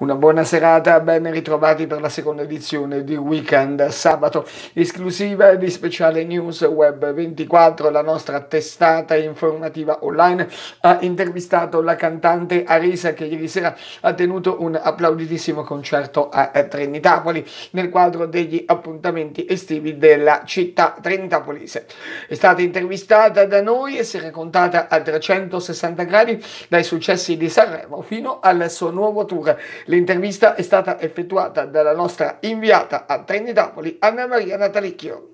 Una buona serata, ben ritrovati per la seconda edizione di Weekend Sabato, esclusiva di speciale news web 24, la nostra testata informativa online ha intervistato la cantante Arisa che ieri sera ha tenuto un applauditissimo concerto a Trinitapoli nel quadro degli appuntamenti estivi della città trinitapolise. È stata intervistata da noi e si è raccontata a 360 gradi dai successi di Sanremo fino al suo nuovo tour L'intervista è stata effettuata dalla nostra inviata a Trinitapoli, Anna Maria Natalicchio.